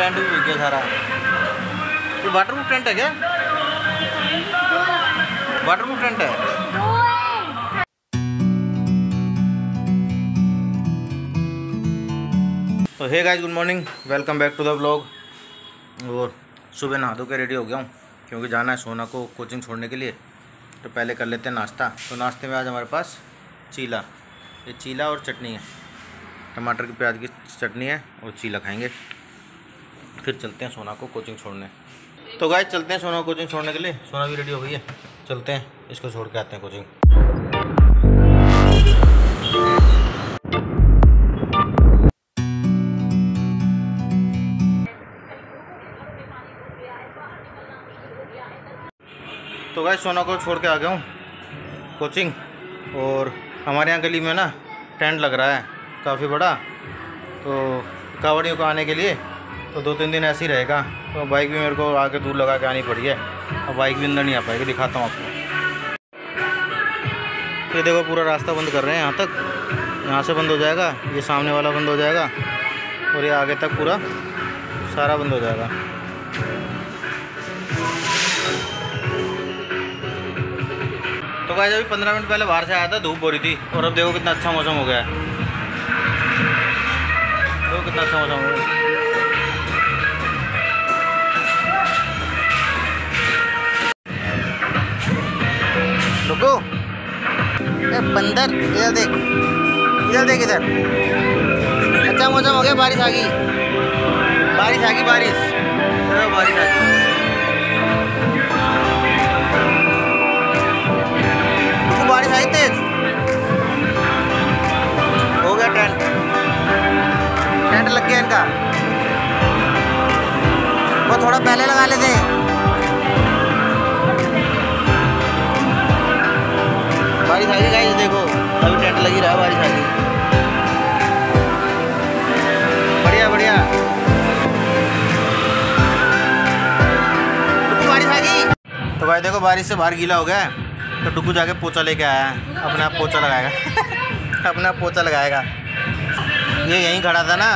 Tent भी बिक गया सारा। ये वाटर प्रूफ टेंट है क्या? वाटर प्रूफ टेंट है? तो hey guys good morning welcome back to the blog और सुबह नहा धो के रेडी हो गया हूँ, क्योंकि जाना है सोना को कोचिंग छोड़ने के लिए। तो पहले कर लेते हैं नाश्ता। तो नाश्ते में आज हमारे पास चीला। ये चीला और चटनी है। टमाटर की प्याज की चटनी है और चीला खाएँगे। फिर चलते हैं सोना को कोचिंग छोड़ने। तो गाइस चलते हैं सोना कोचिंग छोड़ने के लिए। सोना भी रेडी हो गई है। चलते हैं, इसको छोड़ के आते हैं कोचिंग। तो गाय सोना को छोड़ के आ गया हूँ कोचिंग। और हमारे यहाँ गली में ना टेंट लग रहा है, काफ़ी बड़ा। तो कावड़ियों को आने के लिए तो दो तीन दिन ऐसे ही रहेगा। तो बाइक भी मेरे को आगे दूर लगा के आनी पड़ी है। और बाइक भी अंदर नहीं आ पाएगी, दिखाता हूँ आपको। ये देखो पूरा रास्ता बंद कर रहे हैं यहाँ तक। यहाँ से बंद हो जाएगा, ये सामने वाला बंद हो जाएगा, और ये आगे तक पूरा सारा बंद हो जाएगा। तो गाइस अभी पंद्रह मिनट पहले बाहर से आया था, धूप हो रही थी, और अब देखो कितना अच्छा मौसम हो गया है। देखो कितना अच्छा मौसम हो गया। रुको। ए, बंदर, इधर देख। इधर देख, इधर। अच्छा मौसम हो गया, बारिश आ गई। बारिश आ गई, बारिश। देखो बारिश आ गई। बारिश आई हो गया टेंट टेंट लग गया इनका। वो थोड़ा पहले लगा लेते। बारिश भाई, देखो बारिश से बाहर गीला हो गया तो डुगू जाके पोछा लेके आया है। अपने आप पोछा लगाएगा। अपने आप पोछा लगाएगा। ये यहीं खड़ा था ना।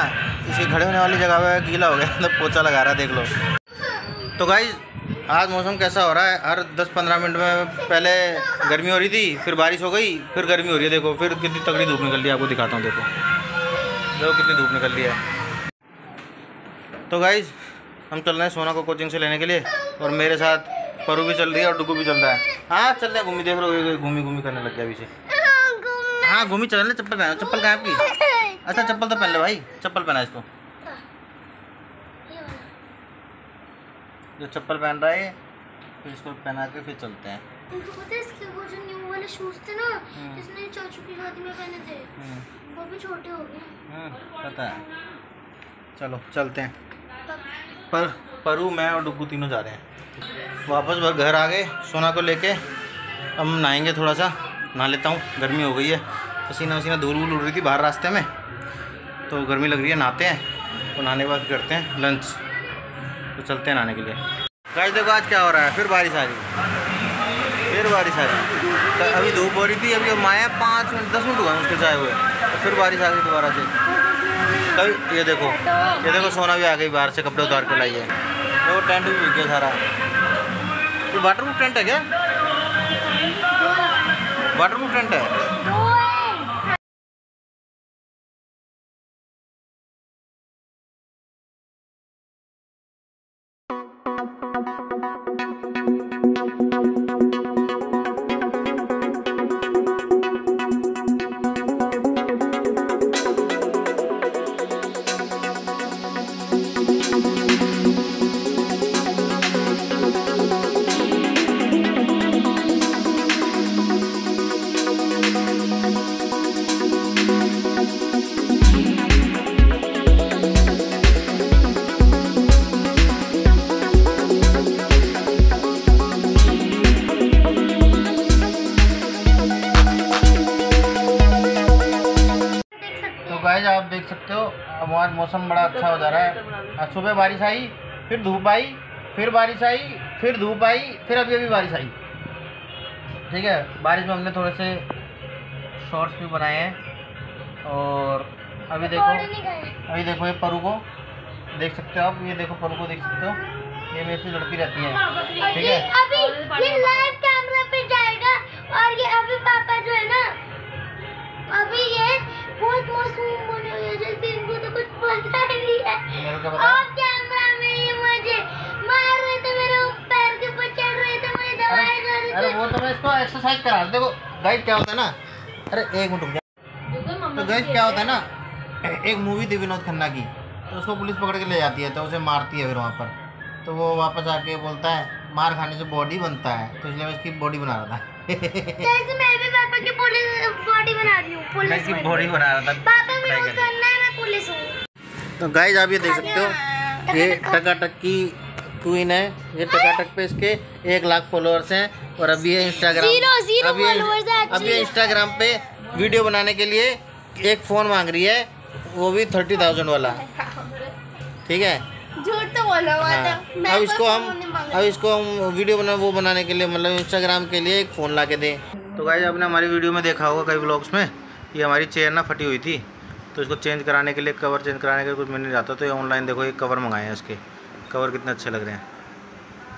इसी खड़े होने वाली जगह पर गीला हो गया। तो पोछा लगा रहा है, देख लो। तो भाई आज मौसम कैसा हो रहा है? हर 10-15 मिनट में पहले गर्मी हो रही थी, फिर बारिश हो गई, फिर गर्मी हो रही है। देखो, फिर कितनी तगड़ी धूप निकल रही है, आपको दिखाता हूँ, देखो। देखो कितनी धूप निकल रही है। तो गाइज़ हम चल रहे हैं सोना को कोचिंग से लेने के लिए। और मेरे साथ परू भी चल रही है और डुगू भी चल रहा है। हाँ चल रहे हैं घूमी देख रहे हो घूमी घूमी करने लग गया अभी से हाँ घूमी चल रहे चप्पल पहना चप्पल कहाँ आपकी? अच्छा चप्पल तो पहन ले भाई चप्पल पहना इसको। जो चप्पल पहन रहा है फिर इसको पहना के फिर चलते हैं। पता है इसके वो जो न्यू वाले शूज़ थे ना हम्म। इसने चाचू की शादी में पहने थे हम्म, वो भी छोटे हो गए। हम्म, पता है। चलो चलते हैं। पर परू मैं और डुगू तीनों जा रहे हैं। वापस घर आ गए, सोना को लेके। हम नहाएँगे थोड़ा सा नहा लेता हूँ, गर्मी हो गई है। पसीना वसीना धूल वूल उड़ रही थी बाहर रास्ते में। तो गर्मी लग रही है, नहाते हैं और नहाने के बाद करते हैं लंच। तो चलते हैं नहाने के लिए। गाइस, देखो आज क्या हो रहा है, फिर बारिश आ रही फिर बारिश आ रही तो अभी धूप हो रही थी, अभी हम आए पाँच मिनट, दस मिनट हुआ मुश्किल से आए हुए। तो फिर बारिश आ गई दोबारा से। तभी ये देखो ये देखो सोना भी आ गई बाहर से, कपड़े उतार कर है। देखो टेंट भी बिक गया सारा? ये वाटर प्रूफ टेंट है क्या? वाटर प्रूफ टेंट है? अब आज मौसम बड़ा अच्छा हो जा रहा है। आज सुबह बारिश आई फिर धूप आई फिर बारिश आई फिर धूप आई फिर अभी अभी बारिश आई। ठीक है बारिश में हमने थोड़े से शॉर्ट्स भी बनाए हैं। और अभी देखो अभी देखो ये परू को देख सकते हो आप ये देखो पल को देख सकते हो। ये मेरे से लड़ती रहती है। ठीक है? अभी ये लाइव कैमरा पे जाएगा और ये अभी पापा जो है ना अभी ये बहुत मासूम बने हुए हैं जैसे पता नहीं है। मेरे को पता। ऑफ़ कैमरा में ये मुझे मार रहे थे मेरे पैर के ऊपर चढ़ रहे थे मुझे दवाई कर अरे रहे अरे वो तो मैं इसको एक्सरसाइज करा देखो गाइड क्या होता है ना? अरे एक मिनट रुक जा। तो गाइड क्या होता है ना? एक मूवी थी विनोद खन्ना की। तो उसको पुलिस पकड़ के ले जाती है तो उसे मारती है फिर वहाँ पर। तो वो वापस आके बोलता है मार खाने से बॉडी बनता है। तो इसलिए मैं इसकी बॉडी बना रहा था। जैसे मैं भी पापा की पुलिस बॉडी बना रही हूँ पुलिस बॉडी। बॉडी बना रहा था। पापा विनोद खन्ना है मैं पुलिस हूँ। तो गाइज़ आप ये देख सकते हो ये टकाटक की क्वीन है। ये टकाटक पे इसके एक लाख फॉलोअर्स हैं और अभी ये इंस्टाग्राम अभी अभी इंस्टाग्राम पे वीडियो बनाने के लिए एक फ़ोन मांग रही है वो भी थर्टी थाउज़ेंड वाला। ठीक है? झूठ तो बोलो हाँ अब इसको हम अब इसको हम वीडियो बना वो बनाने के लिए मतलब इंस्टाग्राम के लिए एक फ़ोन ला के दें। तो गाइज़ आपने हमारी वीडियो में देखा होगा कई ब्लॉग्स में ये हमारी चेयर ना फटी हुई थी। तो इसको चेंज कराने के लिए कवर चेंज कराने के लिए कुछ मिल नहीं जाता तो ये ऑनलाइन देखो ये कवर मंगाए हैं इसके। कवर कितने अच्छे लग रहे हैं।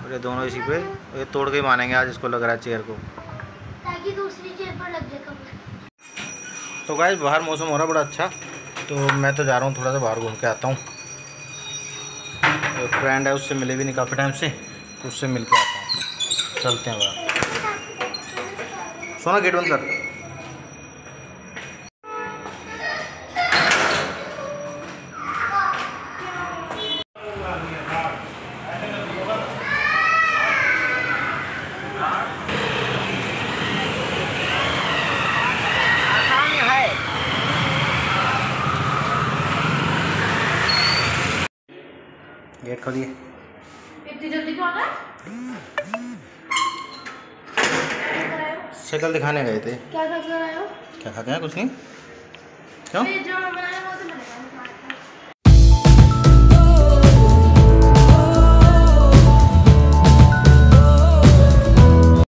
और ये दोनों इसी पे ये तोड़ के ही मानेंगे आज इसको लग रहा है चेयर को। ताकि दूसरी चेयर पर लग जाए तो गाइज़ बाहर मौसम हो रहा बड़ा अच्छा तो मैं तो जा रहा हूँ थोड़ा सा बाहर घूम के आता हूँ। फ्रेंड है उससे मिले भी नहीं काफ़ी टाइम से तो उससे मिल के आता हूँ। चलते हैं बाहर। सोना गेट बंद कर। गेट खोलिए। इतनी जल्दी क्यों आ गए? शक्ल दिखाने गए थे। क्या खा कर आए हो? क्या खा गया कुछ नहीं? क्यों? जो बनाया वो तो मैंने